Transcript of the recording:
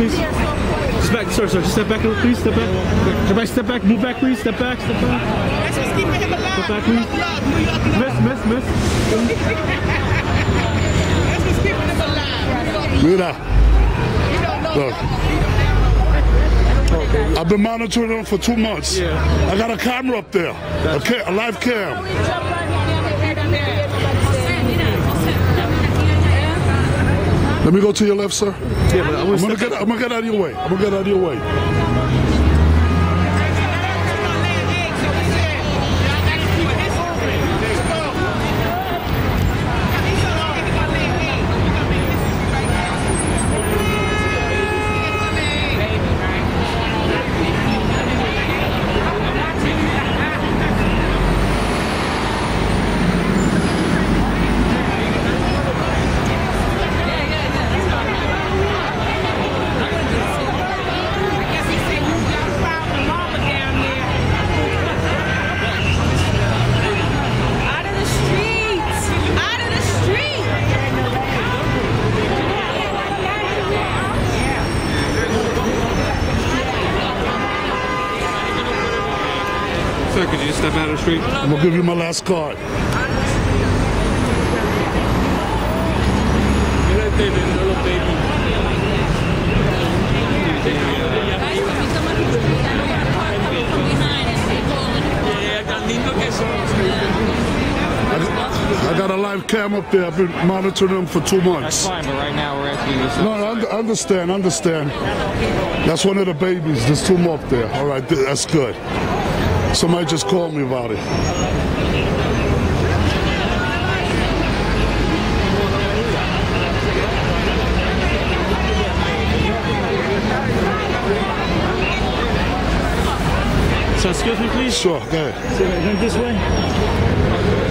please. Just back, sorry, sorry. Just step back please. Step back. Everybody, step back. Move back, please. Step back. Step back. That's what's keeping him alive. Step back, please. Miss, miss, miss. That's what's keeping him alive. Look at that. You don't know. Look. I've been monitoring them for two months. Yeah. I got a camera up there, a, ca- a live cam. Let me go to your left, sir. Yeah, but I'm gonna get, I'm gonna get out of your way. I'm gonna get out of your way. Sir, could you just step out of the street? I'm gonna give you my last card. I got a live cam up there. I've been monitoring them for two months. Fine, but right now we're asking you No, I un- understand, understand. That's one of the babies. There's two more up there. All right, that's good. Somebody just called me about it. So excuse me, please. Sure, go ahead. So, this way.